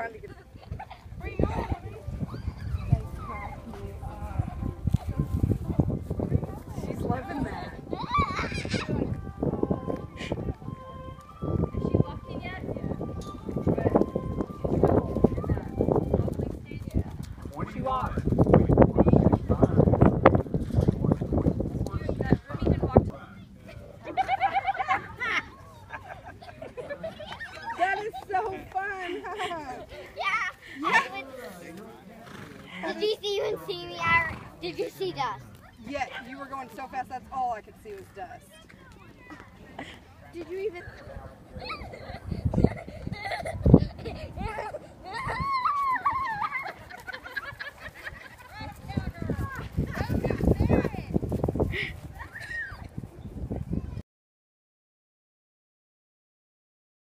trying to get. She's loving that. Is she walking yet? She. That is so fun. Yeah. I would- Did you see even see me? I, did you see dust? yeah, you were going so fast. That's all I could see was dust. Did you even?